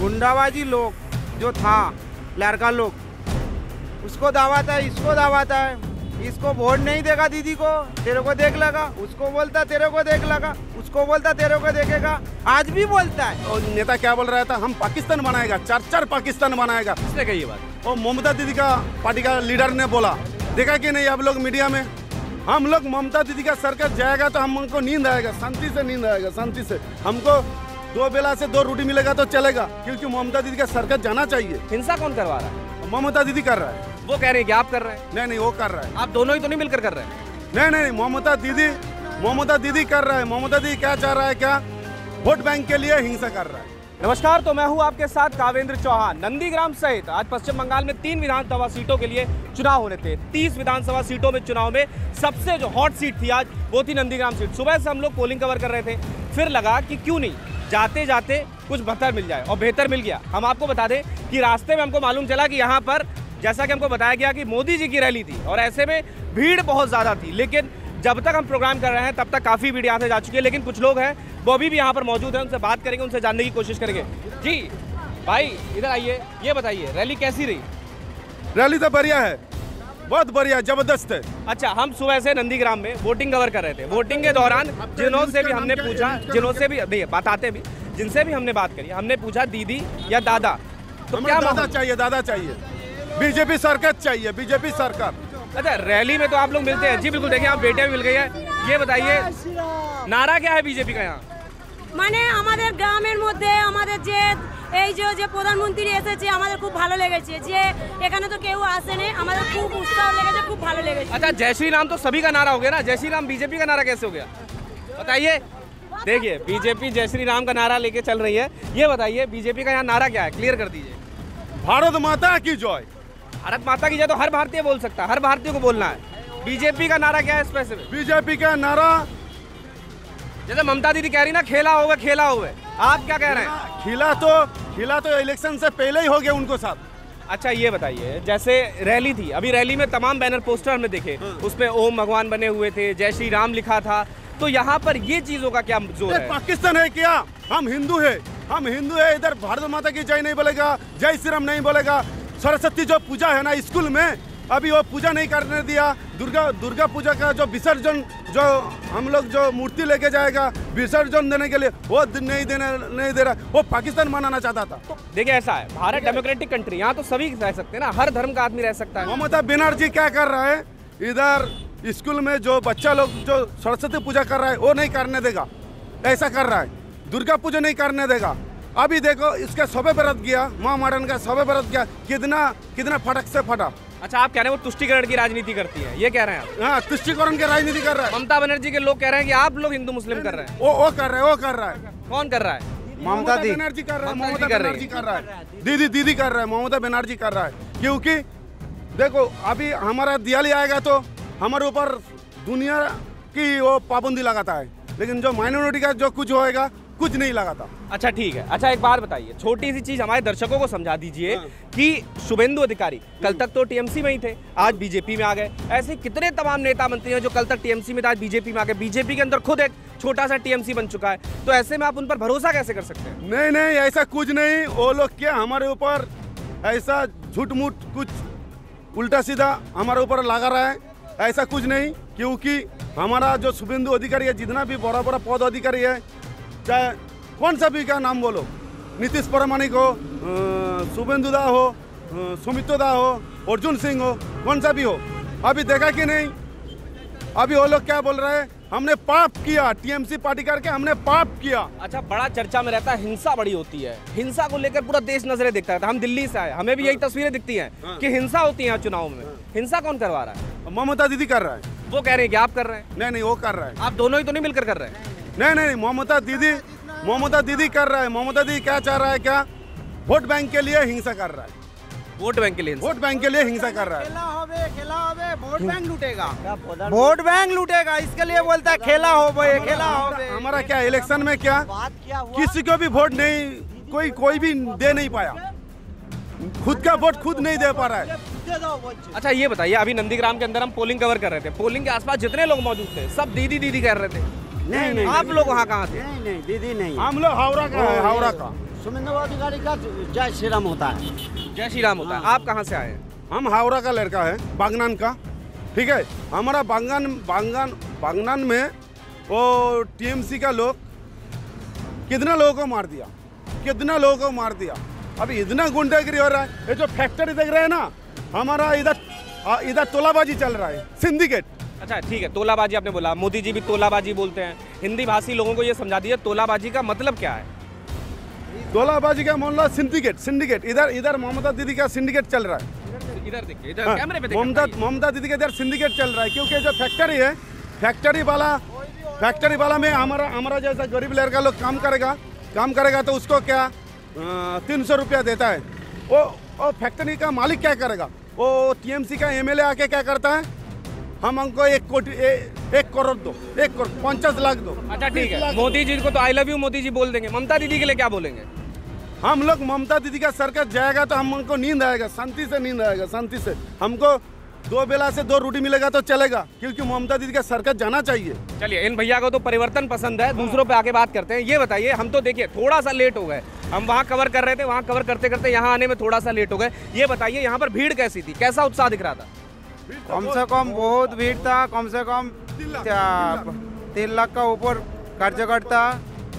गुंडाबाजी लोग जो था लड़का लोग उसको दावाता है इसको दावाता है। इसको वोट नहीं देगा दीदी को तेरे को देख लगा। उसको बोलता तेरे को देख लगा। उसको बोलता तेरे को देखेगा। आज भी बोलता है। और नेता क्या बोल रहा था? हम पाकिस्तान बनाएगा चार चार पाकिस्तान बनाएगा। किसने कही बात। और ममता दीदी का पार्टी का लीडर ने बोला देखा कि नहीं आप लोग मीडिया में? हम लोग ममता दीदी का सरकार जाएगा तो हमको नींद आएगा शांति से नींद आएगा शांति से। हमको दो बेला से दो रोटी मिलेगा तो चलेगा क्योंकि ममता दीदी का सरकार जाना चाहिए। हिंसा कौन करवा रहा है? ममता दीदी कर रहा है। वो कह रहे हैं कि आप कर रहे हैं। नहीं नहीं वो कर रहा है। आप दोनों ही तो नहीं मिलकर कर रहे हैं। नहीं नहीं ममता दीदी ममता दीदी कर रहा है। ममता दीदी क्या चाह रहा है क्या? वोट बैंक के लिए हिंसा कर रहा है। नमस्कार तो मैं हूँ आपके साथ कावेंद्र चौहान। नंदीग्राम सहित आज पश्चिम बंगाल में तीन विधानसभा सीटों के लिए चुनाव होने थे। तीस विधानसभा सीटों में चुनाव में सबसे जो हॉट सीट थी आज वो थी नंदीग्राम सीट। सुबह से हम लोग पोलिंग कवर कर रहे थे। फिर लगा कि क्यों नहीं? जाते जाते कुछ बेहतर मिल जाए और बेहतर मिल गया। हम आपको बता दें कि रास्ते में हमको मालूम चला कि यहाँ पर, जैसा कि हमको बताया गया कि मोदी जी की रैली थी और ऐसे में भीड़ बहुत ज़्यादा थी, लेकिन जब तक हम प्रोग्राम कर रहे हैं तब तक काफ़ी भीड़ यहाँ से जा चुकी है, लेकिन कुछ लोग हैं, वो अभी भी यहाँ पर मौजूद हैं, उनसे बात करेंगे, उनसे जानने की कोशिश करेंगे। जी, भाई, इधर आइए, ये बताइए, रैली कैसी रही? रैली तो बढ़िया है। बहुत बढ़िया जबरदस्त है अच्छा हम सुबह से नंदीग्राम में वोटिंग कवर कर रहे थे वोटिंग के दौरान जिनों से भी हमने पूछा जिनों से भी नहीं बताते भी जिनसे भी हमने बात करी हमने पूछा दीदी या दादा तो हमें क्या दादा माहौल- चाहिए दादा चाहिए बीजेपी सरकार चाहिए बीजेपी सरकार अच्छा रैली में तो आप लोग मिलते हैं जी बिल्कुल देखिए आप बेटे भी मिल गई है ये बताइए नारा क्या है बीजेपी का यहाँ মানে আমাদের গ্রামের মধ্যে আমাদের যে এই যে যে প্রধানমন্ত্রী এসেছে আমাদের খুব ভালো লেগেছে যে এখানে তো কেউ আসেনি আমাদের খুব উৎসাহ লেগেছে খুব ভালো লেগেছে अच्छा जय श्री राम तो सभी का नारा हो गया ना जय श्री राम बीजेपी का नारा कैसे हो गया बताइए देखिए बीजेपी जय श्री राम का नारा लेके चल रही है ये बताइए बीजेपी का यहाँ नारा क्या है क्लियर कर दीजिए भारत माता की जय भारत माता की जय तो हर भारतीय बोल सकता है हर भारतीय को बोलना है बीजेपी का नारा क्या है स्पेसिफिक बीजेपी का नारा जैसे ममता दीदी कह रही ना खेला होगा खेला हुआ आप क्या कह रहे हैं? खिला तो खिला तो इलेक्शन से पहले ही हो गया उनको साथ अच्छा ये बताइए जैसे रैली थी अभी रैली में तमाम बैनर पोस्टर हमने देखे उसमें ओम भगवान बने हुए थे जय श्री राम लिखा था तो यहाँ पर ये चीज़ों का क्या ज़ोर है? पाकिस्तान है क्या? हम हिंदू है हम हिंदू है इधर भारत माता की जय नहीं बोलेगा जय श्री राम नहीं बोलेगा। सरस्वती जो पूजा है ना स्कूल में अभी वो पूजा नहीं करने दिया। दुर्गा दुर्गा पूजा का जो विसर्जन जो हम लोग जो मूर्ति लेके जाएगा विसर्जन देने के लिए वो नहीं देने नहीं दे रहा। वो पाकिस्तान मनाना चाहता था। तो देखिए ऐसा है। भारत डेमोक्रेटिक कंट्री यहाँ तो सभी रह सकते हैं ना। हर धर्म का आदमी रह सकता है। ममता बनर्जी क्या कर रहा है? इधर स्कूल में जो बच्चा लोग जो सरस्वती पूजा कर रहा है वो नहीं करने देगा। ऐसा कर रहा है। दुर्गा पूजा नहीं करने देगा। अभी देखो इसका सौबे बरत गया माँ मॉडर्न का सौबे बरत गया कितना कितना फटक से फटा। अच्छा आप कह रहे हैं वो तुष्टिकरण की राजनीति करती है। ये कह रहे हैं आप? हाँ तुष्टिकरण की राजनीति कर रहा है। ममता बनर्जी के लोग कह रहे हैं कि आप लोग हिंदू मुस्लिम कर रहे हैं। वो वो कर रहा है वो कर रहा है। कौन कर रहा है? ममता बनर्जी कर रहा है ममता बनर्जी कर रहा है। दीदी दीदी कर रहा है ममता बनर्जी कर रहा है। क्योंकि देखो अभी हमारा दिवाली आएगा तो हमारे ऊपर दुनिया की वो पाबंदी लगाता है। लेकिन जो माइनॉरिटी का जो कुछ होएगा कुछ नहीं लगा था। अच्छा ठीक है। अच्छा एक बात बताइए। छोटी सी चीज़ हमारे दर्शकों को समझा दीजिए कि शुभेंदु अधिकारी कल तक तो टीएमसी में ही थे आज बीजेपी में आ गए। ऐसे कितने तमाम नेता मंत्री हैं जो कल तक टीएमसी में थे आज बीजेपी में आ गए। बीजेपी के अंदर खुद एक छोटा सा टीएमसी बन चुका है। तो ऐसे में आप उन पर भरोसा कैसे कर सकते हैं? नहीं नहीं ऐसा कुछ नहीं। वो लोग क्या हमारे ऊपर ऐसा झूठ मूठ कुछ उल्टा सीधा हमारे ऊपर लगा रहा है? ऐसा कुछ नहीं क्योंकि हमारा जो शुभेंदु अधिकारी है जितना भी बड़ा बड़ा पद अधिकारी है चाहे कौन सा भी का नाम बोलो नीतीश परमाणिक हो शुभेंदु दा हो सुमित्रो दा हो अर्जुन सिंह हो कौन सा भी हो अभी देखा कि नहीं? अभी वो लोग क्या बोल रहे हैं? हमने पाप किया टीएमसी पार्टी करके हमने पाप किया। अच्छा बड़ा चर्चा में रहता है हिंसा बड़ी होती है। हिंसा को लेकर पूरा देश नज़रें दिखता है। हम दिल्ली से आए हमें भी यही तस्वीरें दिखती हैं कि हिंसा होती है चुनाव में। हिंसा कौन करवा रहा है? ममता दीदी कर रहा है। वो कह रहे हैं कि आप कर रहे हैं। नहीं नहीं वो कर रहा है। आप दोनों ही तो नहीं मिलकर कर रहे हैं। नहीं नहीं ममता दीदी ममता दीदी कर रहा है। ममता दीदी क्या चाह रहा है क्या? वोट बैंक के लिए हिंसा कर रहा है। वोट बैंक के लिए वोट बैंक के लिए हिंसा कर रहा है। खेला होवे खेला होवे वोट बैंक लूटेगा। वोट बैंक लूटेगा इसके लिए बोलता है खेला हो भाई खेला होवे हमारा क्या इलेक्शन में क्या? किसी को भी वोट नहीं कोई कोई भी दे नहीं पाया। खुद का वोट खुद नहीं दे पा रहा है। अच्छा ये बताइए अभी नंदीग्राम के अंदर हम पोलिंग कवर कर रहे थे। पोलिंग के आसपास जितने लोग मौजूद थे सब दीदी दीदी कर रहे थे। नहीं नहीं आप लोग वहाँ कहाँ थे? नहीं नहीं दीदी नहीं हम लोग हावड़ा का है हावड़ा का। सुमिंदर अधिकारी का जय श्री राम होता है। जय श्री राम होता है। आप कहाँ से आए हैं? हम हावड़ा का लड़का है बागनान का। ठीक है? हमारा बांगन बांगन बागनान में वो टीएमसी का लोग कितना लोगों को मार दिया? कितना लोगों को मार दिया? अभी इतना गुंडागिरी हो रहा है। ये जो फैक्ट्री देख रहे हैं ना हमारा इधर इधर तोलाबाजी चल रहा है। सिंडिकेट अच्छा ठीक है तोलाबाजी आपने बोला मोदी जी भी तोलाबाजी बोलते हैं। हिंदी भाषी लोगों को ये समझा दीजिए तोलाबाजी का मतलब क्या है? तोलाबाजी का मामला सिंडिकेट सिंडिकेट इधर इधर ममता दीदी का सिंडिकेट चल रहा है। इधर देखिए इधर हाँ, कैमरे पे ममता ममता दीदी के इधर सिंडिकेट चल रहा है क्योंकि जो फैक्ट्री है फैक्ट्री वाला फैक्ट्री वाला में हमारा हमारा जैसा गरीब लड़का लोग काम करेगा काम करेगा तो उसको क्या तीन सौ रुपया देता है। वो वो फैक्ट्री का मालिक क्या करेगा? वो टीएमसी का एमएलए आके क्या करता है? हम हमको एक कोटी एक करोड़ दो एक करोड़ पचास लाख दो। अच्छा ठीक है। मोदी जी को तो I love you Modi ji बोल देंगे। ममता दीदी के लिए क्या बोलेंगे? हम लोग ममता दीदी का सरकार जाएगा तो हम हमको नींद आएगा शांति से नींद आएगा शांति से। हमको दो बेला से दो रोटी मिलेगा तो चलेगा क्योंकि ममता दीदी का सरकार जाना चाहिए। चलिए इन भैया को तो परिवर्तन पसंद है दूसरों पे आके बात करते हैं। ये बताइए हम तो देखिए थोड़ा सा लेट हो गए। हम वहाँ कवर कर रहे थे वहाँ कवर करते करते यहाँ आने में थोड़ा सा लेट हो गए। ये बताइए यहाँ पर भीड़ कैसी थी? कैसा उत्साह दिख रहा था? कम से कम बहुत भीड़ था कम से कम तीन लाख का ऊपर कार्यकर्ता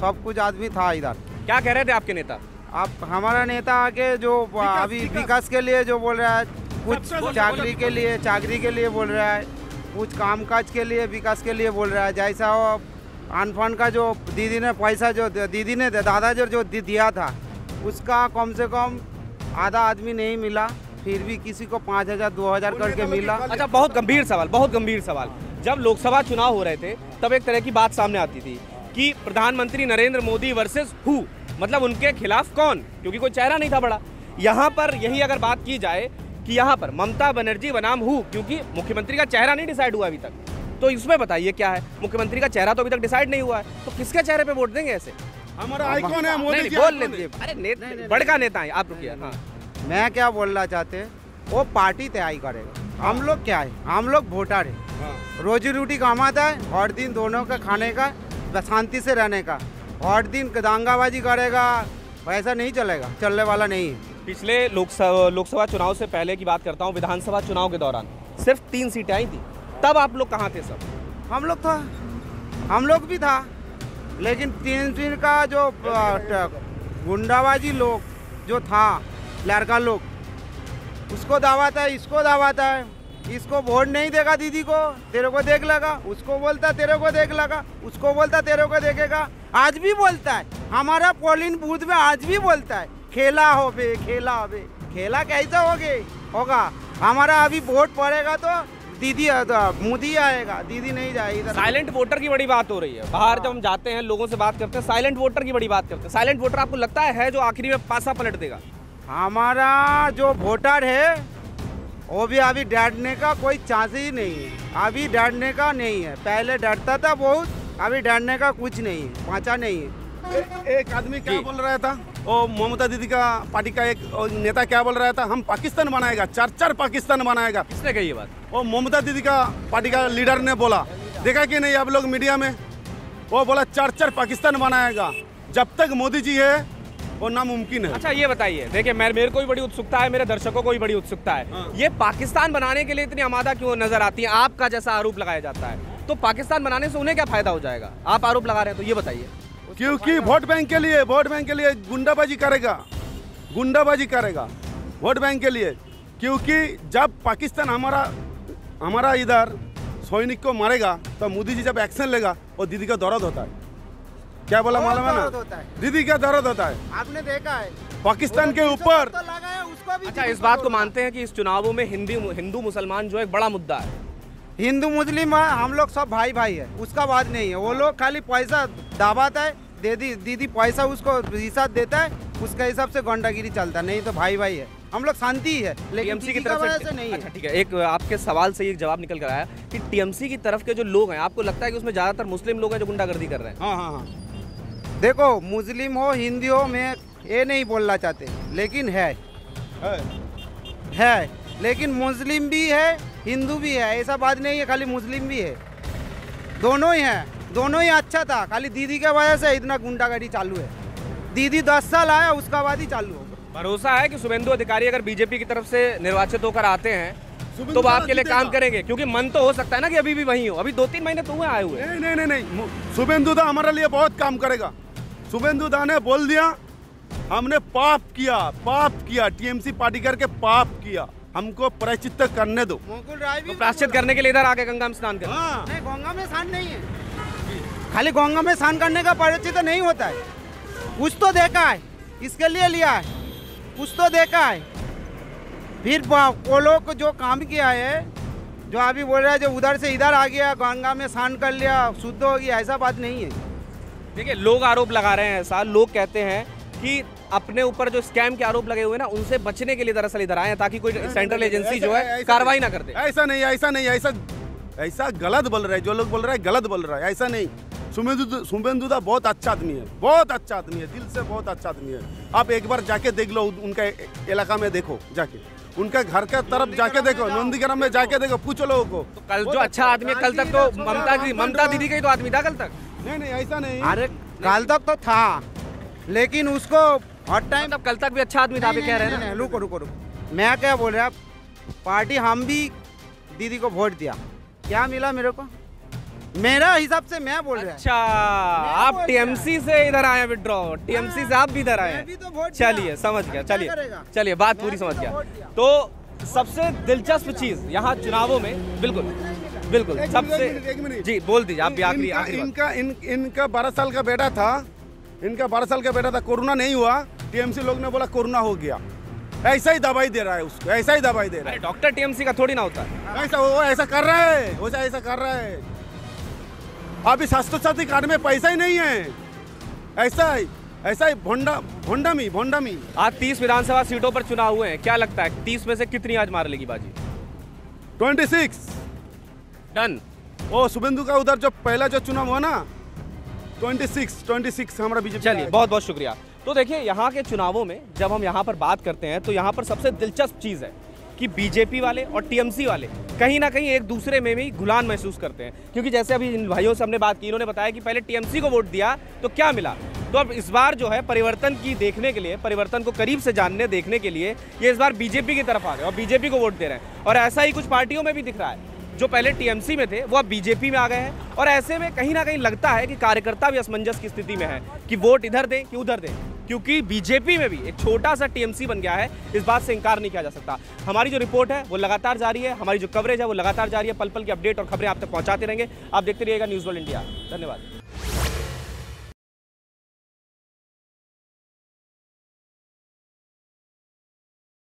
सब कुछ आदमी था इधर। क्या कह रहे थे आपके नेता? आप हमारा नेता आके जो अभी विकास। के लिए जो बोल रहा है कुछ चाकरी के लिए चाकरी के लिए बोल रहा है कुछ कामकाज के लिए विकास के लिए बोल रहा है। जैसा वो अनफंड का जो दीदी ने पैसा जो दीदी ने दादा जो जो दिया था उसका कम से कम आधा आदमी नहीं मिला। फिर भी किसी को पाँच हज़ार दो हज़ार करके मिला। अच्छा बहुत गंभीर सवाल बहुत गंभीर सवाल। जब लोकसभा चुनाव हो रहे थे तब एक तरह की बात सामने आती थी कि प्रधानमंत्री नरेंद्र मोदी वर्सेस हु? मतलब उनके खिलाफ कौन? क्योंकि कोई चेहरा नहीं था बड़ा। यहाँ पर यही अगर बात की जाए कि यहाँ पर ममता बनर्जी बनाम हु? क्योंकि मुख्यमंत्री का चेहरा नहीं डिसाइड हुआ अभी तक। तो इसमें बताइए क्या है? मुख्यमंत्री का चेहरा तो अभी तक डिसाइड नहीं हुआ है। तो किसके चेहरे पे वोट देंगे ऐसे? हमारा आइकॉन है मोदी बोल लेते अरे नेता बड़का नेता है आप रुकिए। हाँ। मैं क्या बोलना चाहते वो पार्टी तैयारी करेगा। हम लोग क्या है? हम लोग वोटर है। हाँ। रोजी रोटी कमाता है हर दिन दोनों का खाने का शांति से रहने का। हर दिन दांगाबाजी करेगा ऐसा नहीं चलेगा चलने वाला नहीं है। पिछले लोकसभा लोकसभा चुनाव से पहले की बात करता हूँ विधानसभा चुनाव के दौरान सिर्फ़ तीन सीटें आई थी। तब आप लोग कहाँ थे सब? हम लोग था। हम लोग भी था। लेकिन तीन दिन का जो गुंडाबाजी लोग जो था लड़का लोग। उसको दावाता है इसको दावाता है। इसको वोट नहीं देगा दीदी को तेरे को देख लगा। उसको बोलता तेरे को देख लगा उसको बोलता तेरे को देखेगा। आज भी बोलता है। हमारा पोलिंग बूथ में आज भी बोलता है। खेला हो बे खेला हो बे। खेला कैसा हो गए? होगा। हमारा अभी वोट पड़ेगा तो दीदी मोदी आएगा। दीदी नहीं जाएगी साइलेंट वोटर की बड़ी बात हो रही है। बाहर जब हम जाते हैं लोगों से बात करते हैं साइलेंट वोटर की बड़ी बात करते हैं। साइलेंट वोटर आपको लगता है, है जो आखिरी में पासा पलट देगा? हमारा जो वोटर है वो भी अभी डरने का कोई चांस ही नहीं है। अभी डरने का नहीं है। पहले डरता था बहुत अभी डरने का कुछ नहीं है पाचा नहीं है। ए- एक आदमी क्या बोल रहा था? वो ममता दीदी का पार्टी का एक नेता क्या बोल रहा था? हम पाकिस्तान बनाएगा चार चार पाकिस्तान बनाएगा। किसने कही ये बात? वो ममता दीदी का पार्टी का लीडर ने बोला। देखा कि नहीं आप लोग मीडिया में? वो बोला चार चार पाकिस्तान बनाएगा। जब तक मोदी जी है वो नामुमकिन है। अच्छा ये बताइए देखिए मैं मेरे को भी बड़ी उत्सुकता है मेरे दर्शकों को भी बड़ी उत्सुकता है। हाँ। ये पाकिस्तान बनाने के लिए इतनी आमादा क्यों नज़र आती है? आपका जैसा आरोप लगाया जाता है। तो पाकिस्तान बनाने से उन्हें क्या फ़ायदा हो जाएगा? आप आरोप लगा रहे हैं तो ये बताइए। क्योंकि वोट बैंक के लिए वोट बैंक के लिए गुंडाबाजी करेगा। गुंडाबाजी करेगा वोट बैंक के लिए। क्योंकि जब पाकिस्तान हमारा हमारा इधर सैनिक को मारेगा तो मोदी जी जब एक्शन लेगा वो दीदी का दर्द होता है। क्या बोला मालूम है ना? होता है। दीदी क्या दर्द होता है? आपने देखा है। पाकिस्तान के ऊपर। तो उसको भी अच्छा इस बात को मानते हैं कि इस चुनावों में हिंदी हिंदू मुसलमान जो एक बड़ा मुद्दा है। हिंदू मुस्लिम है, हम लोग सब भाई भाई है उसका बात नहीं है। वो लोग खाली पैसा दाबाता है दीदी दीदी पैसा उसको हिसाब देता है उसके हिसाब से गोंडागिरी चलता है। नहीं तो भाई भाई है। हम लोग शांति ही है लेकिन टीएमसी की तरफ़ से से नहीं अच्छा है। ठीक है एक आपके सवाल से एक जवाब निकल कर आया कि टीएमसी की तरफ़ के जो लोग हैं आपको लगता है कि उसमें ज़्यादातर मुस्लिम लोग हैं जो गुंडागर्दी कर रहे हैं? हाँ हाँ हाँ। देखो मुस्लिम हो हिंदी हो मैं ये नहीं बोलना चाहते लेकिन है। है। है लेकिन मुस्लिम भी है हिंदू भी है ऐसा बात नहीं है खाली मुस्लिम भी है। दोनों ही है दोनों ही अच्छा था खाली दीदी के वजह से इतना गुंडागर्दी चालू है। दीदी दस साल आया उसका बाद ही चालू होगा। भरोसा है कि शुभेंदु अधिकारी अगर बीजेपी की तरफ़ से निर्वाचित होकर आते हैं तो वो आपके लिए काम करेंगे क्योंकि मन तो हो सकता है ना कि अभी भी वही हो। अभी दो तीन महीने तो हुए आए हुए नहीं नहीं नहीं नहीं शुभेंदु तो हमारे लिए बहुत काम करेगा। शुभेंदु दा ने बोल दिया हमने पाप किया पाप किया टीएमसी पार्टी करके पाप किया। हमको प्रायश्चित करने दो। मुकुल राय भी तो प्राश्चित करने के लिए इधर आके गंगा में स्नान कर। हाँ। नहीं गंगा में स्नान नहीं है। खाली गंगा में स्नान करने का परिचित तो नहीं होता है। कुछ तो देखा है इसके लिए लिया है। कुछ तो देखा है। फिर वो लोग जो काम किया है जो अभी बोल रहा है जो उधर से इधर आ गया गंगा में स्नान कर लिया शुद्ध हो गया ऐसा बात नहीं है। देखिए लोग आरोप लगा रहे हैं ऐसा लोग कहते हैं कि अपने ऊपर जो स्कैम के आरोप लगे हुए हैं ना उनसे बचने के लिए दरअसल इधर आए हैं ताकि कोई सेंट्रल एजेंसी जो है कार्रवाई ना कर दे। ऐसा नहीं ऐसा नहीं ऐसा ऐसा गलत बोल रहा है जो लोग बोल रहे हैं गलत बोल रहा है ऐसा नहीं। शुभेंदु शुभेंदु दा बहुत अच्छा आदमी है बहुत अच्छा आदमी है दिल से बहुत अच्छा आदमी है। आप एक बार जाके देख लो उनका इलाका में देखो जाके। उनका घर का तरफ़ जाके देखो नंदीग्राम में जाके देखो पूछो लोगों को। तो कल जो अच्छा आदमी है कल तक तो ममता ममता दीदी का ही तो आदमी था कल तक। नहीं नहीं ऐसा नहीं। अरे कल तक तो था लेकिन उसको हर टाइम मतलब कल तक भी अच्छा आदमी था कह रहे हैं रुको रुको रुको। मैं क्या बोल रहा पार्टी हम भी दीदी को वोट दिया। क्या मिला मेरे को? मेरा हिसाब से मैं बोल रहा। अच्छा आप टीएमसी से इधर आए विड्रॉ टीएमसी से आप भी इधर आए। मैं भी हैं तो चलिए समझ गया चलिए। चलिए बात पूरी समझ तो गया। तो सबसे दिलचस्प चीज़ यहाँ चुनावों में बिल्कुल। बिल्कुल सबसे। जी बोल दीजिए आप भी आखिरी इनका इनका इन, इनका बारह साल का बेटा था। इनका बारह साल का बेटा था कोरोना नहीं हुआ। टीएमसी लोग ने बोला कोरोना हो गया। ऐसा ही दवाई दे रहा है उसको ऐसा ही दवाई दे रहा है। डॉक्टर टीएमसी का थोड़ी ना होता है। ऐसा वो ऐसा कर रहा है वो ऐसा कर रहा है। अभी स्वास्थ्य साथी कार्ड में पैसा ही नहीं है। ऐसा ही ऐसा ही भोंडा भोंडामी भोंडामी। आज तीस विधानसभा सीटों पर चुनाव हुए हैं। क्या लगता है तीस में से कितनी आज मार लेगी बाजी? Twenty six. डन वो शुभेंदु का उधर जो पहला जो चुनाव हुआ ना ट्वेंटी सिक्स ट्वेंटी सिक्स हमारा बीजेपी चलिए बहुत बहुत शुक्रिया। तो देखिए यहाँ के चुनावों में जब हम यहाँ पर बात करते हैं तो यहाँ पर सबसे दिलचस्प चीज़ है कि बीजेपी वाले और टीएमसी वाले कहीं ना कहीं एक दूसरे में भी गुलान महसूस करते हैं। क्योंकि जैसे अभी इन भाइयों से हमने बात की इन्होंने बताया कि पहले टीएमसी को वोट दिया तो क्या मिला? तो अब इस बार जो है परिवर्तन की देखने के लिए परिवर्तन को करीब से जानने देखने के लिए ये इस बार बीजेपी की तरफ़ आ गए और बीजेपी को वोट दे रहे हैं। और ऐसा ही कुछ पार्टियों में भी दिख रहा है। जो पहले टीएमसी में थे, वो अब बीजेपी में आ गए हैं। और ऐसे में कहीं ना कहीं लगता है कि कार्यकर्ता भी असमंजस की स्थिति में है कि वोट इधर दें कि उधर दें, क्योंकि बीजेपी में भी एक छोटा सा टीएमसी बन गया है, इस बात से इंकार नहीं किया जा सकता। हमारी जो रिपोर्ट है, वो लगातार जारी है, हमारी जो कवरेज है, वो लगातार जारी है पल पल की अपडेट और खबरें आप तक पहुंचाते रहेंगे। आप देखते रहिएगा न्यूज़ वर्ल्ड इंडिया। धन्यवाद।